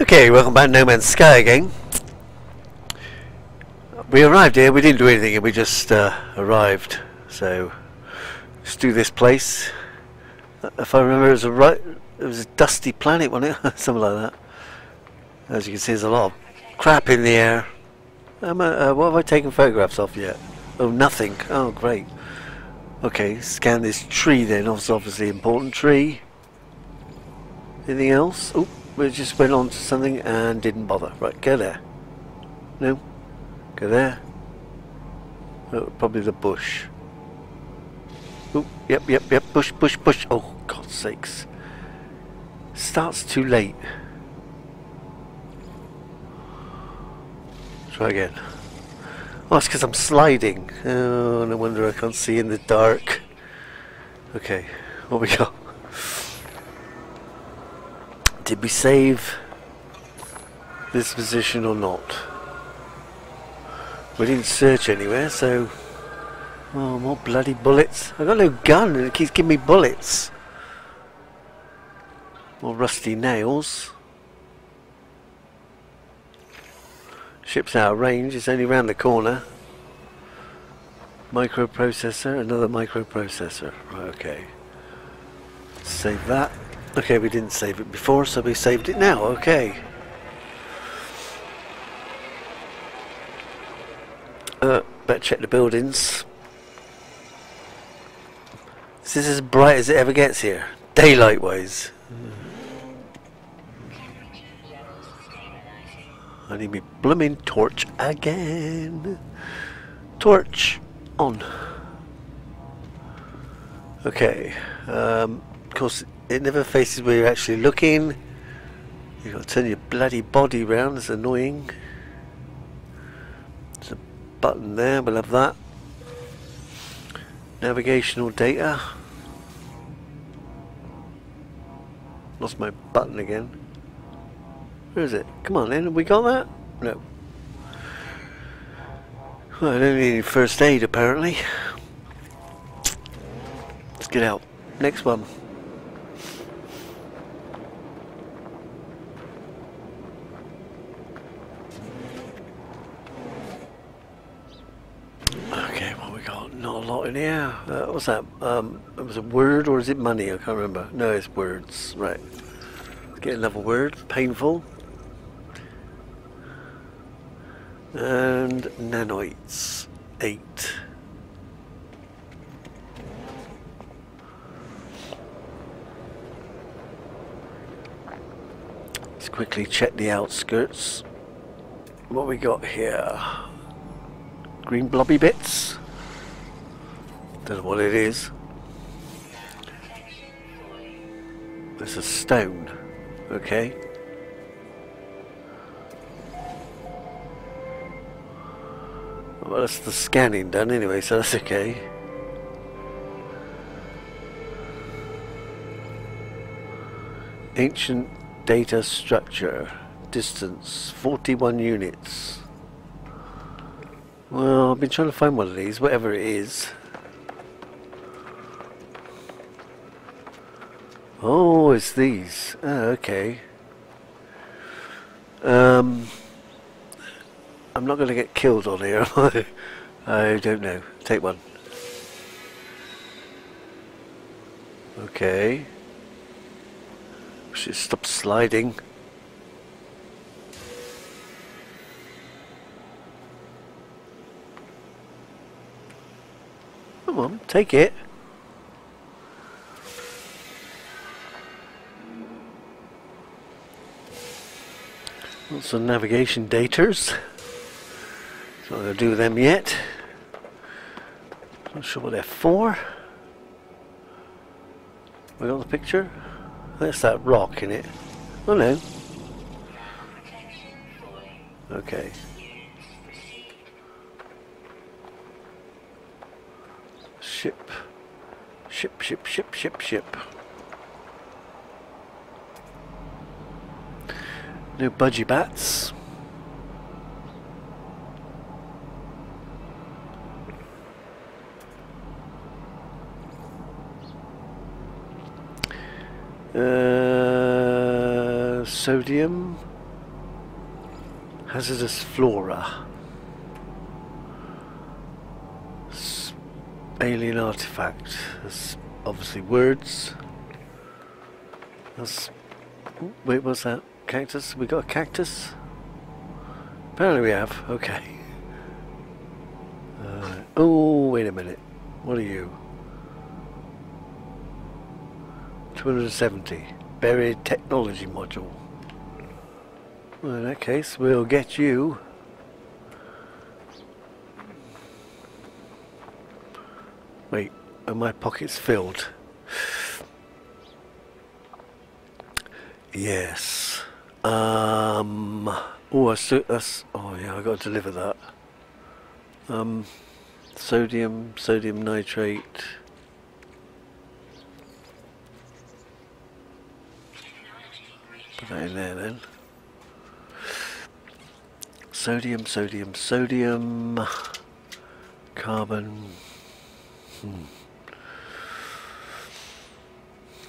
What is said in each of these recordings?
Okay, welcome back No Man's Sky again. We arrived here, we didn't do anything, we just uh, arrived. So, let's do this place. If I remember, it was a right, it was a dusty planet, wasn't it? Something like that. As you can see, there's a lot of crap in the air. Uh, what have I taken photographs of yet? Oh, nothing. Oh, great. Okay, scan this tree then. It's obviously important tree. Anything else? We just went on to something and didn't bother. Right, go there. No. Go there. Oh, probably the bush. Oh, yep, yep, yep. Bush, bush, bush. Oh, God's sakes. Starts too late. Try again. Oh, it's because I'm sliding. Oh, no wonder I can't see in the dark. Okay, what we got? Did we save this position or not? We didn't search anywhere, so... Oh, more bloody bullets. I've got no gun and it keeps giving me bullets. More rusty nails. Ship's out of range, it's only round the corner. Microprocessor, another microprocessor. Right, okay. Save that. Okay, we didn't save it before, so we saved it now, okay. Uh, better check the buildings. This is as bright as it ever gets here, daylight wise. I need me blooming torch again. Torch on. Okay. Um, course, it never faces where you're actually looking. You've got to turn your bloody body round. It's annoying. There's a button there. We'll have that. Navigational data. Lost my button again. Where is it? Come on then, have we got that? No. Well, I don't need any first aid apparently. Let's get out. Next one. Okay, what we got? Here. Uh, what's that? Um, it was a word or is it money? I can't remember. No, it's words. Right. Get another word. Painful. And nanites. Eight. Let's quickly check the outskirts. What we got here? Green blobby bits? Don't what it is. There's a stone. Okay. Well, that's the scanning done anyway, so that's okay. Ancient data structure. Distance 41 units. Well, I've been trying to find one of these, whatever it is. Oh, it's these. Oh, okay. Um, I'm not going to get killed on here. am I don't know. Take one. Okay. Should stop sliding. Come on, take it. Some navigation daters. Not going to do them yet. Not sure what they're for. We got the picture? That's that rock in it. Oh no. Okay. Ship. Ship, ship, ship, ship, ship. No budgie bats. Uh, sodium Hazardous flora. Alien artifact. That's obviously words. That's. Wait, what's that? Cactus? We got a cactus? Apparently we have. Okay. Uh, oh, wait a minute. What are you? 270. Buried technology module. Well, in that case, we'll get you. Wait, are my pockets filled? Yes. Um. Oh, I that's. Oh, yeah, I've got to deliver that. Um. Sodium, sodium nitrate. Put that in there then. Sodium, sodium, sodium. Carbon. Hmm.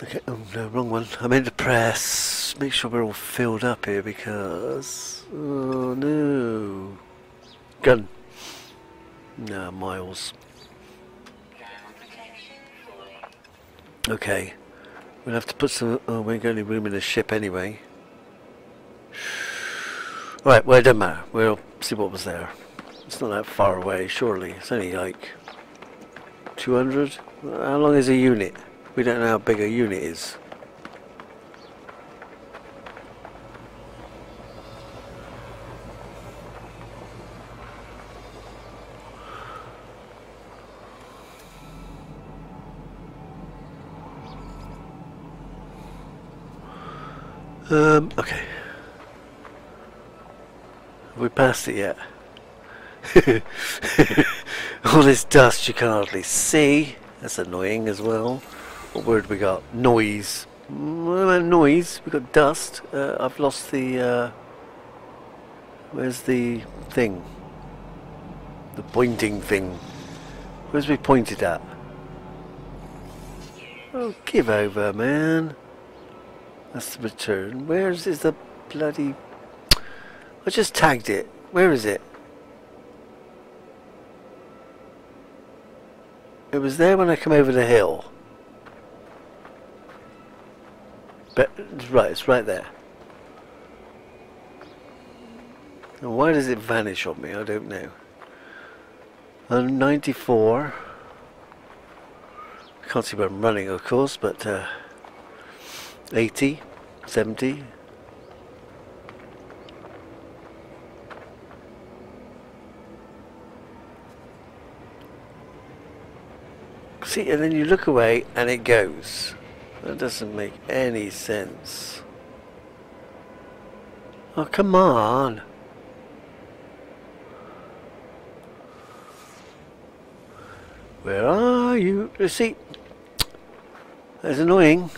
Okay, oh no, wrong one. I meant to press. Make sure we're all filled up here because. Oh no. Gun. No, miles. Okay. We'll have to put some. Oh, we ain't got any room in the ship anyway. Right, well, it doesn't matter. We'll see what was there. It's not that far away, surely. It's only like 200. How long is a unit? We don't know how big a unit is. Um, okay. Have we passed it yet? All this dust you can hardly see. That's annoying as well. What word we got? Noise. Noise? We got dust. Uh, I've lost the. Uh, where's the thing? The pointing thing. Where's we pointed at? Oh, give over, man. That's the return. Where is the bloody... I just tagged it. Where is it? It was there when I come over the hill. But, right, it's right there. And why does it vanish on me? I don't know. I'm 94. I can't see where I'm running, of course, but... Uh, 80, 70. See, and then you look away and it goes. That doesn't make any sense. Oh, come on. Where are you? See, that's annoying.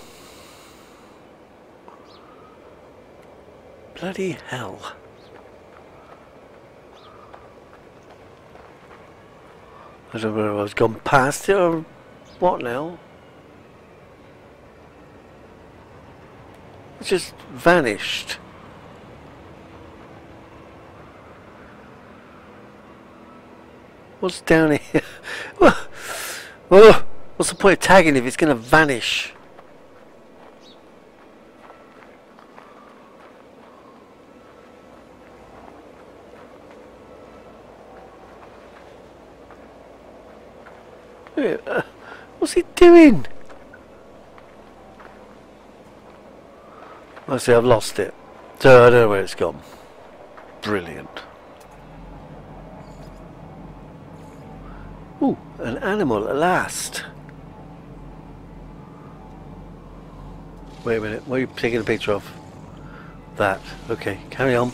Bloody hell. I don't know I was gone past it or what now. It just vanished. What's down here? well, what's the point of tagging if it's going to vanish? What's he doing? I see, I've lost it. So I don't know where it's gone. Brilliant. Ooh, an animal at last. Wait a minute, what are you taking a picture of? That. Okay, carry on.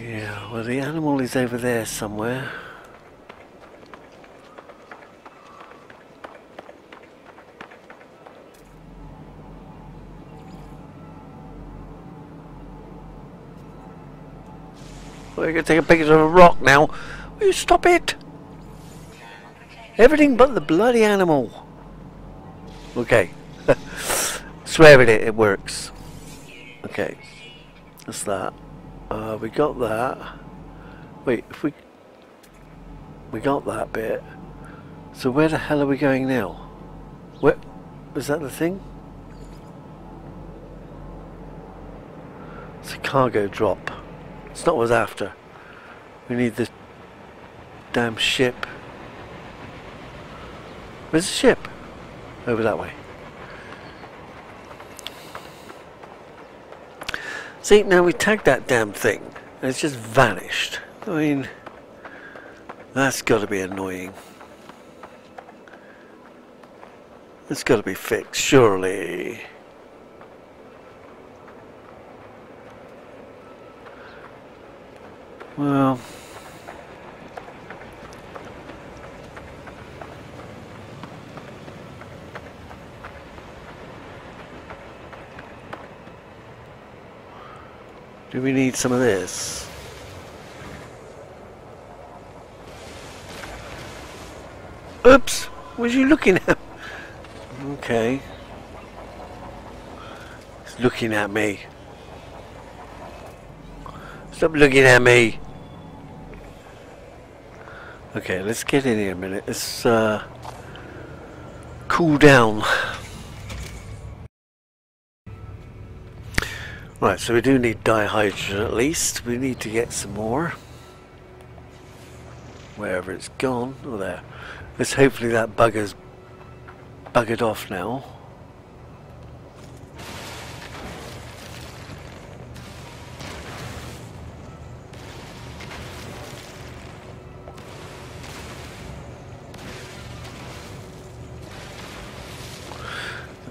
Yeah, well the animal is over there somewhere. We're going to take a picture of a rock now. Will you stop it? Everything but the bloody animal. Okay. Swear at it, it works. Okay. Okay. That's that. Uh, we got that. Wait, if we... We got that bit. So where the hell are we going now? Where... Is that the thing? It's a cargo drop. It's not what I was after. We need the damn ship. Where's the ship? Over that way. See, now we tagged that damn thing, and it's just vanished. I mean, that's got to be annoying. It's got to be fixed, surely. Well... Do we need some of this? Oops! Was you looking at? Okay. He's looking at me. Stop looking at me. Okay, let's get in here a minute. Let's uh, cool down. Right, so we do need dihydrogen at least. We need to get some more. Wherever it's gone. Oh, there. Let's hopefully that bugger's buggered off now.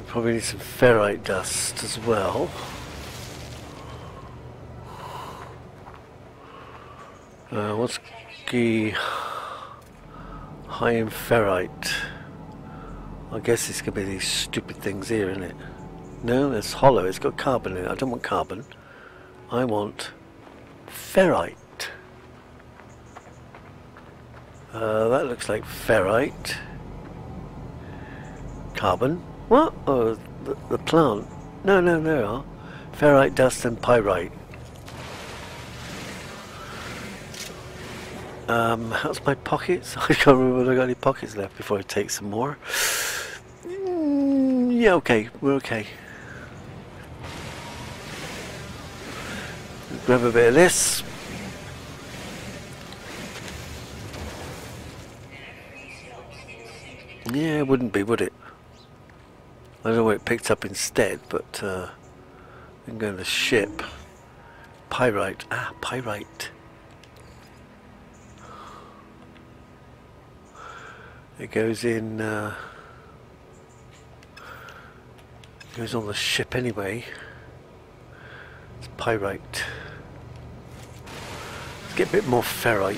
probably need some ferrite dust as well. Uh, what's the high in ferrite? I guess it's going to be these stupid things here, isn't it? No, it's hollow. It's got carbon in it. I don't want carbon. I want ferrite. Uh, that looks like ferrite. Carbon. What? Oh, the, the plant. No, no, no. Ferrite dust and pyrite. Um, how's my pockets? I can't remember whether I got any pockets left before I take some more. Mm, yeah, okay, we're okay. Grab a bit of this. Yeah, it wouldn't be, would it? I don't know what it picked up instead, but uh, we can go to ship. Pyrite. Ah, pyrite. It goes in, uh, goes on the ship anyway. It's pyrite. Let's get a bit more ferrite.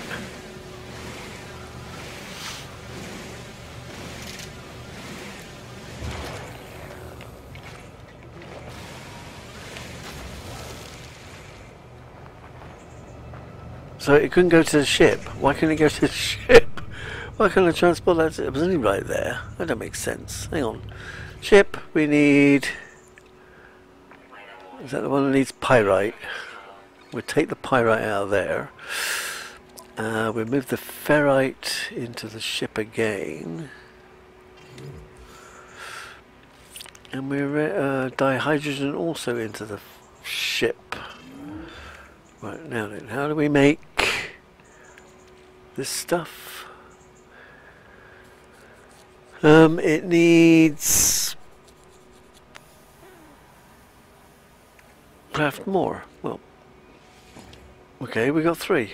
So it couldn't go to the ship. Why couldn't it go to the ship? Why can't I transport that? It was only right there. That don't make sense. Hang on. Ship, we need... Is that the one that needs pyrite? We'll take the pyrite out of there. Uh, we move the ferrite into the ship again. And we uh, dihydrogen also into the ship. Right, now then, how do we make this stuff? Um, it needs craft more. Well, okay, we got three.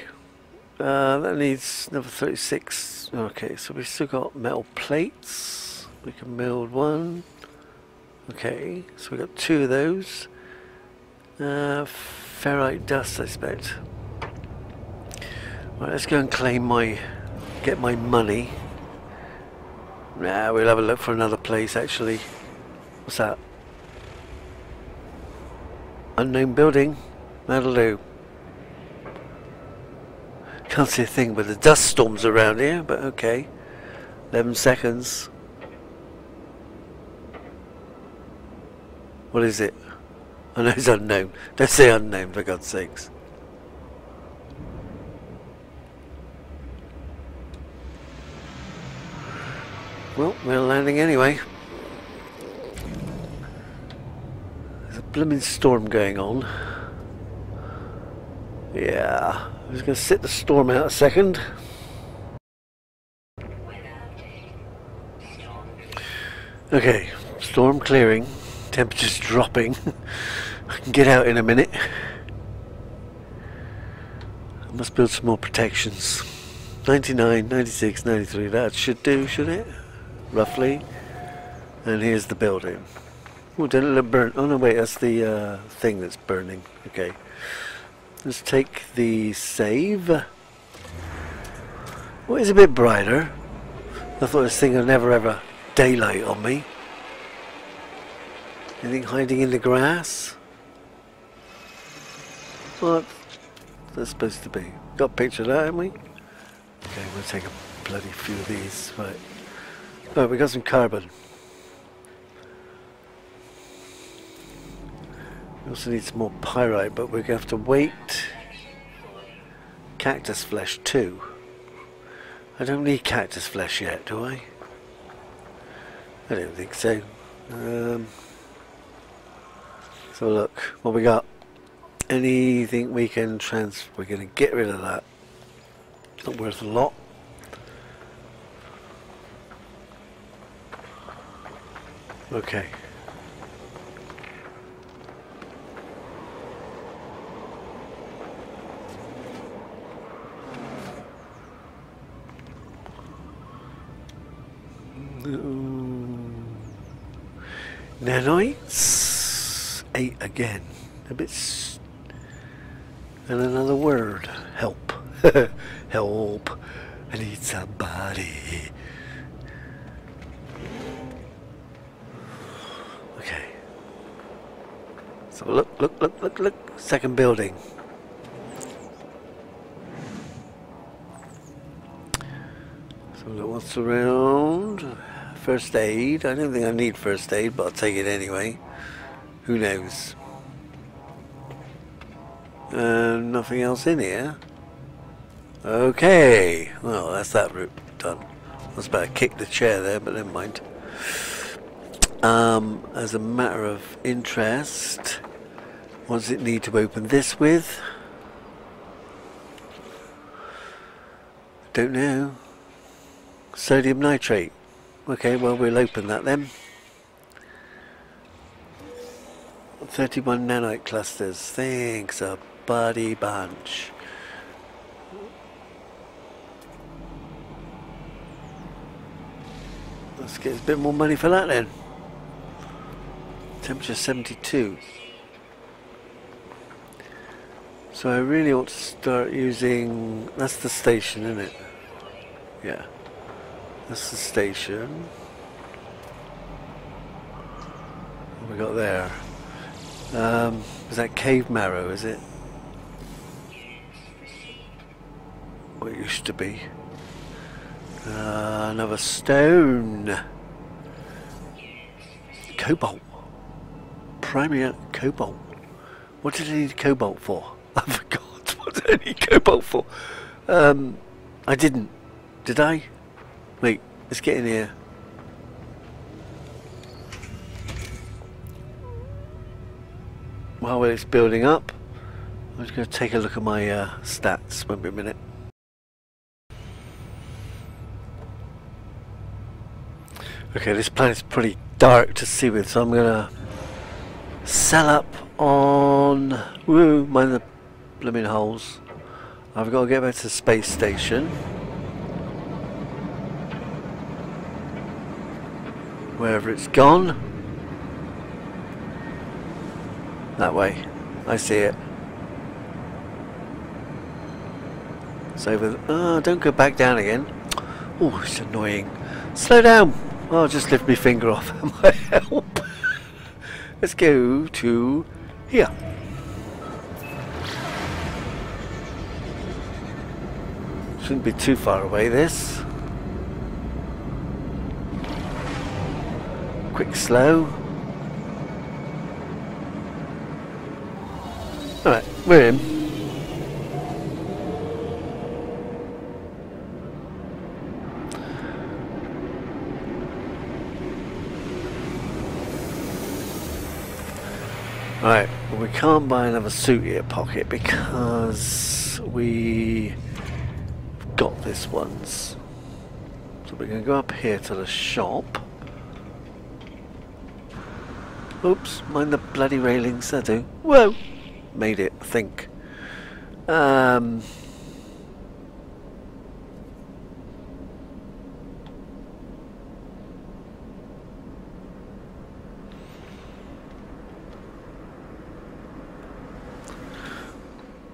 Uh, that needs another 36. Okay, so we've still got metal plates. We can build one. Okay, so we got two of those. Uh, ferrite dust, I expect. Right, let's go and claim my, get my money. Nah, we'll have a look for another place actually. What's that? Unknown building? That'll do. Can't see a thing with the dust storms around here, but okay. 11 seconds. What is it? I know it's unknown. Don't say unknown for God's sakes. Well, we're landing anyway. There's a blooming storm going on. Yeah, I'm just going to sit the storm out a second. Okay, storm clearing, temperatures dropping. I can get out in a minute. I must build some more protections. 99, 96, 93, that should do, should it? Roughly. And here's the building. Oh, didn't it burn? Oh no, wait, that's the uh, thing that's burning. Okay. Let's take the save. Well, it's a bit brighter. I thought this thing would never ever daylight on me. Anything hiding in the grass? What? That's supposed to be. Got a picture of that, haven't we? Okay, we'll take a bloody few of these. Right. Oh, we got some carbon. We also need some more pyrite, but we're going to have to wait. Cactus flesh too. I don't need cactus flesh yet, do I? I don't think so. Um, so look, what we got? Anything we can trans... We're going to get rid of that. It's not worth a lot. Okay. Nanites. Eight again. A bit. and another word. Help. Help. I need somebody. So look, look, look, look, look. Second building. So look what's around. First aid. I don't think I need first aid, but I'll take it anyway. Who knows? Uh, nothing else in here. Okay. Well, that's that route done. I was about to kick the chair there, but never mind. Um, as a matter of interest, what does it need to open this with? Don't know. Sodium nitrate. Okay, well we'll open that then. 31 nanite clusters. Thanks a buddy bunch. Let's get a bit more money for that then. Temperature 72. So I really ought to start using, that's the station, isn't it? Yeah. That's the station. What we got there? Um, is that cave marrow, is it? What it used to be. Uh, another stone. Cobalt primary cobalt. What did I need cobalt for? I forgot. What need cobalt for? Um, I didn't. Did I? Wait, let's get in here. While it's building up, I'm just going to take a look at my uh, stats. Won't be a minute. Okay, this planet's pretty dark to see with, so I'm going to sell up on woo mind the blooming holes. I've got to get back to the space station. Wherever it's gone. That way. I see it. It's over oh don't go back down again. Oh it's annoying. Slow down. I'll oh just lift my finger off. My help. Let's go to here. Shouldn't be too far away this. Quick slow. Alright, we're in. Right, well we can't buy another suit here, Pocket, because we this once. So we're going to go up here to the shop. Oops, mind the bloody railings, I do. Whoa! Made it, I think. Um...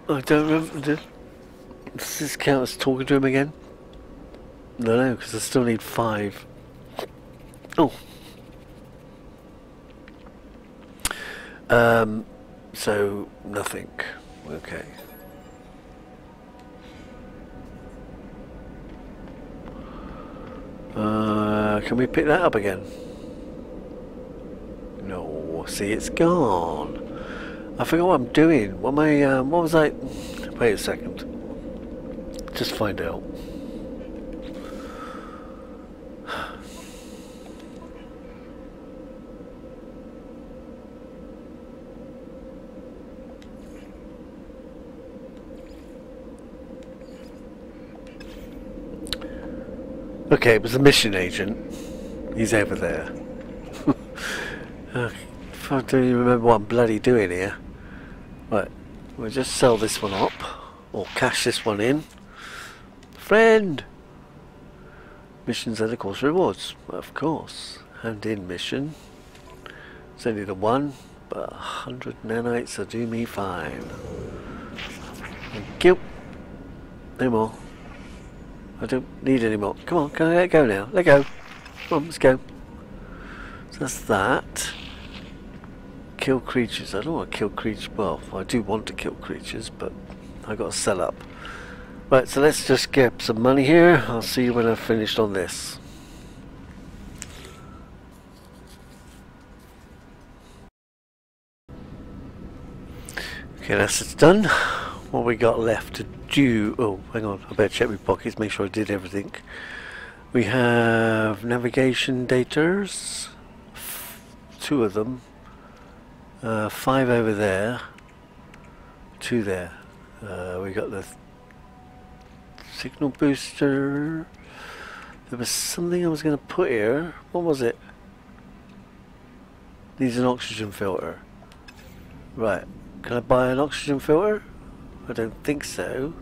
I don't remember. Does this count as talking to him again? No, no, because I still need five. Oh. Um, so, nothing. Okay. Uh, can we pick that up again? No, see, it's gone. I forgot what I'm doing. What am I, um, what was I? Wait a second. Just find out. Okay, it was a mission agent. He's over there. Oh, I don't even remember what I'm bloody doing here. Right, we'll just sell this one up. Or cash this one in. Friend! Missions and of course rewards. Of course. And in mission. It's only the one, but a hundred nanites will do me fine. Thank you. No more. I don't need any more. Come on, can I let go now? Let go. Come on, let's go. So that's that. Kill creatures. I don't want to kill creatures. Well, I do want to kill creatures, but i got to sell up. Right, so let's just get some money here. I'll see you when I've finished on this. Okay, that's it's done what we got left to do oh hang on I better check my pockets make sure I did everything we have navigation datas two of them uh, five over there two there uh, we got the signal booster there was something I was going to put here what was it needs an oxygen filter right can I buy an oxygen filter I don't think so.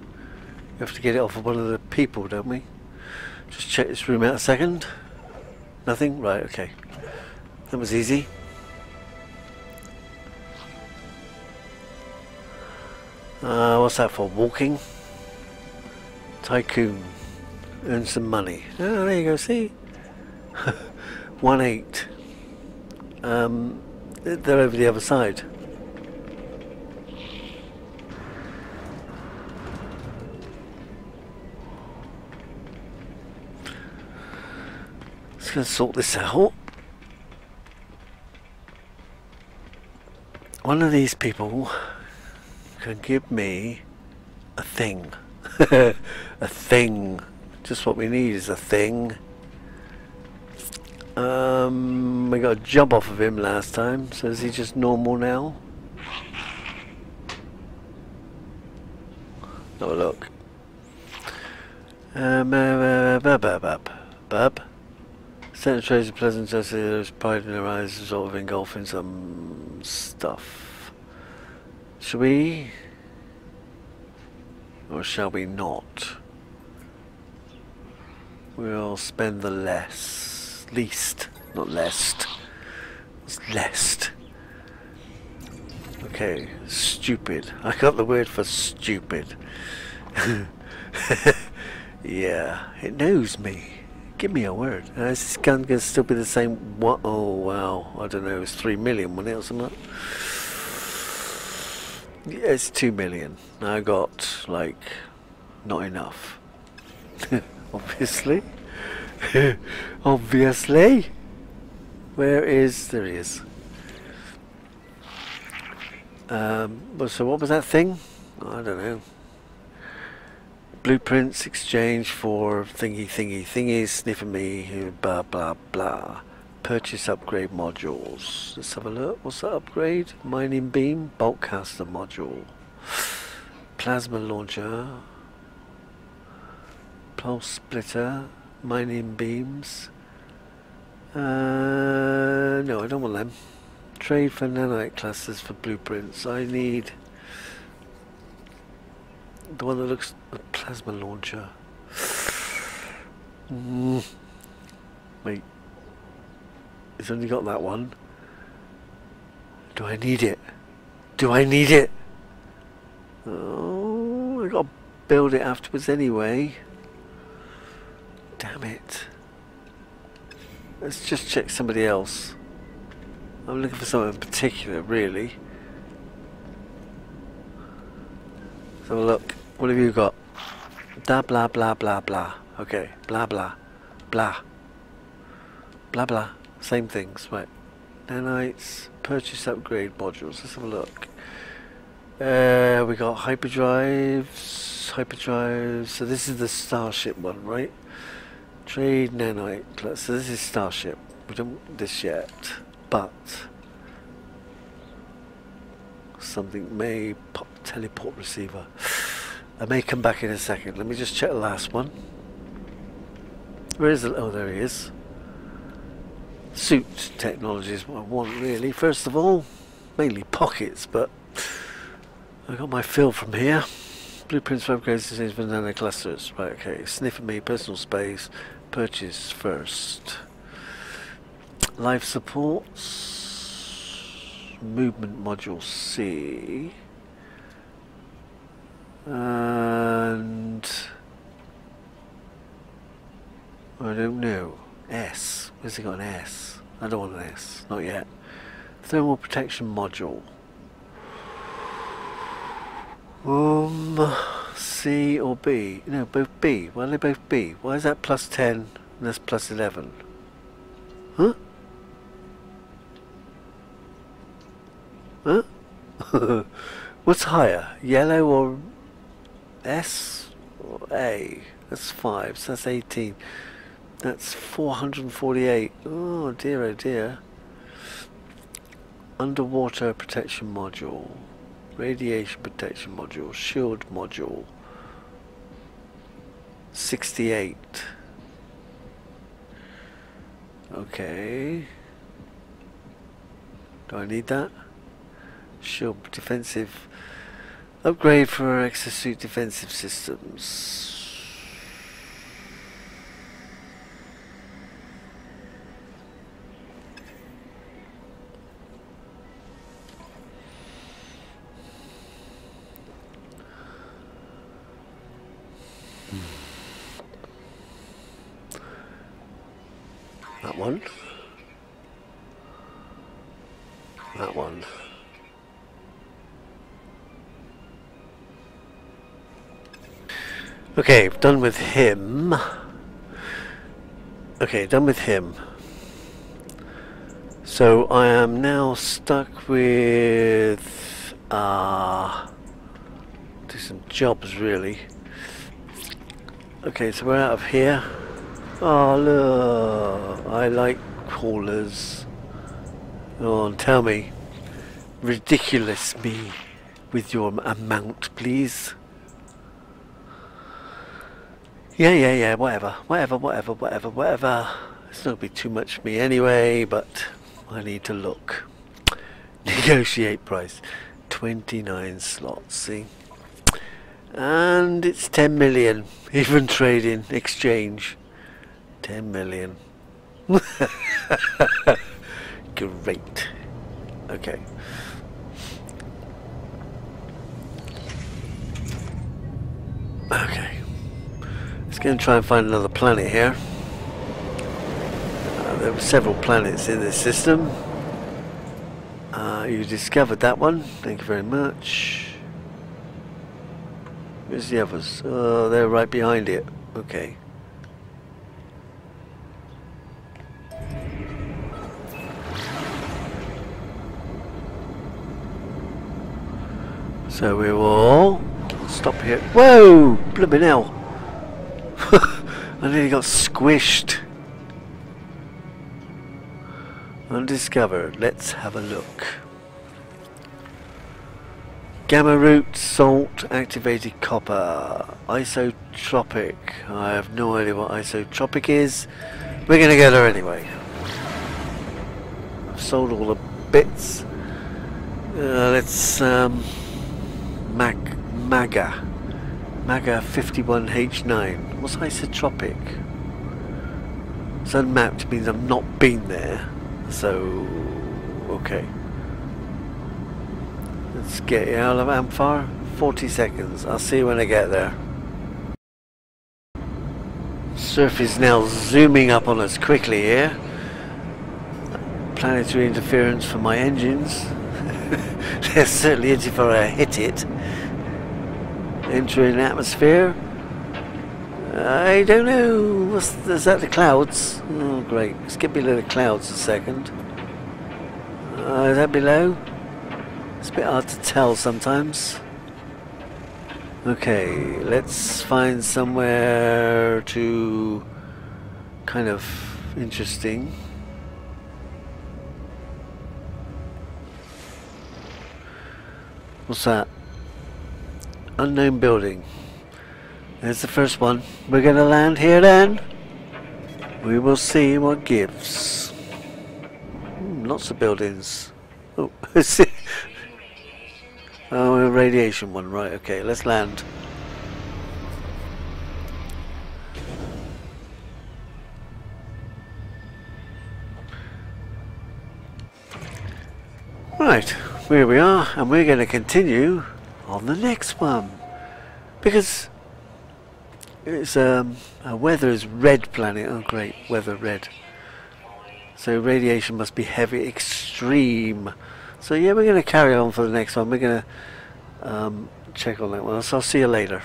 We have to get it off of one of the people, don't we? Just check this room out a second. Nothing? Right, okay. That was easy. Uh, what's that for? Walking? Tycoon. Earn some money. Oh, there you go, see? One eight. Um, they're over the other side. Just to sort this out. One of these people can give me a thing. a thing. Just what we need is a thing. Um, we got a jump off of him last time, so is he just normal now? Have a look. Um, uh, bub, bub, bub, bub. Center trades a pleasant just there's pride in their eyes sort of engulfing some stuff. Shall we? Or shall we not? We'll spend the less. Least. Not less. It's less. Okay, stupid. I got the word for stupid. yeah, it knows me. Give me a word. Uh, is this gun going to still be the same? What? Oh, wow. I don't know. It was 3 million, wasn't it, or something? It's 2 million. I got, like, not enough. Obviously. Obviously. Where is... There he is. Um, so what was that thing? I don't know. Blueprints exchange for thingy thingy thingies, sniffer me, blah blah blah. Purchase upgrade modules. Let's have a look. What's that upgrade? Mining beam, Boltcaster module, plasma launcher, pulse splitter, mining beams. Uh, no, I don't want them. Trade for nanite clusters for blueprints. I need the one that looks a plasma launcher. Mm. Wait. It's only got that one. Do I need it? Do I need it? Oh, I gotta build it afterwards anyway. Damn it. Let's just check somebody else. I'm looking for something in particular, really. So look, what have you got? Blah blah blah blah blah. Okay, blah blah blah blah blah. Same things, right? Nanites, purchase upgrade modules. Let's have a look. Uh, we got hyperdrives, hyperdrives. So this is the Starship one, right? Trade nanite. So this is Starship. We don't want this yet, but something may pop teleport receiver. I may come back in a second. Let me just check the last one. Where is it? Oh, there he is. Suit technology is what I want, really. First of all, mainly pockets, but I got my fill from here. Blueprints for upgrades to nano clusters. Right, okay. Sniff me, personal space. Purchase first. Life supports. Movement module C. And I don't know. S. Where's he got an S? I don't want an S. Not yet. Thermal protection module. Um, C or B? No, both B. Why are they both B? Why is that plus 10 and that's plus 11? Huh? Huh? What's higher? Yellow or S or A? That's 5, so that's 18. That's 448. Oh dear, oh dear. Underwater protection module. Radiation protection module. Shield module. 68. Okay. Do I need that? Shield defensive. Upgrade for exosuit defensive systems. Okay, done with him. Okay, done with him. So I am now stuck with uh do some jobs really. Okay, so we're out of here. Oh look, I like crawlers. Oh, tell me, ridiculous me with your amount, please. Yeah, yeah, yeah, whatever, whatever, whatever, whatever, whatever. It's not be too much for me anyway, but I need to look. Negotiate price. 29 slots, see? And it's 10 million, even trading, exchange. 10 million. Great. Okay. Okay. Let's go and try and find another planet here. Uh, there were several planets in this system. Uh, you discovered that one. Thank you very much. Where's the others? Oh, they're right behind it. Okay. So we will stop here. Whoa! Blooming hell! I nearly got squished. Undiscovered. Let's have a look. Gamma root, salt, activated copper, isotropic. I have no idea what isotropic is. We're gonna get her anyway. I've sold all the bits. Uh, let's um, Mag Maga Maga 51H9. What's isotropic? It's unmapped means I've not been there. So okay. Let's get out of Amphar. 40 seconds. I'll see you when I get there. Surf is now zooming up on us quickly here. Planetary interference from my engines. They're certainly itchy for a hit it. Entering atmosphere. I don't know. What's, is that the clouds? Oh, great. Let's get below the clouds a second. Uh, is that below? It's a bit hard to tell sometimes. Okay, let's find somewhere to kind of interesting. What's that? Unknown building. There's the first one. We're gonna land here then. We will see what gives. Hmm, lots of buildings. Oh, Oh, a radiation one, right, okay, let's land. Right, here we are, and we're going to continue on the next one. Because it's um, a weather is red planet. Oh great, weather red. So radiation must be heavy, extreme. So yeah, we're going to carry on for the next one. We're going to um, check on that one. So I'll see you later.